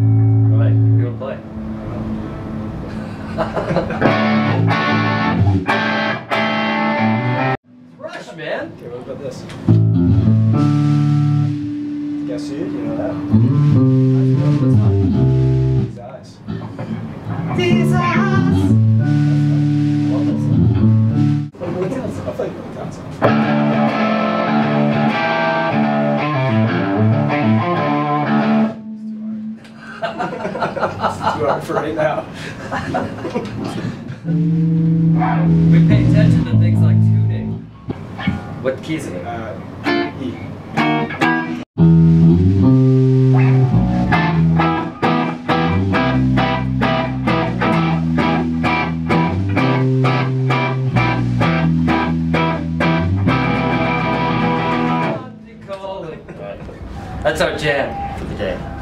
Alright, you wanna play? Rush, man! Okay, what about this? Guess who? Do you know that? These eyes. These eyes! Love that song. Play Willie Townsend. I'll play Willie Townsend. Too hard for right now. We pay attention to things like tuning. What keys are there? Uh, E. That's our jam for the day.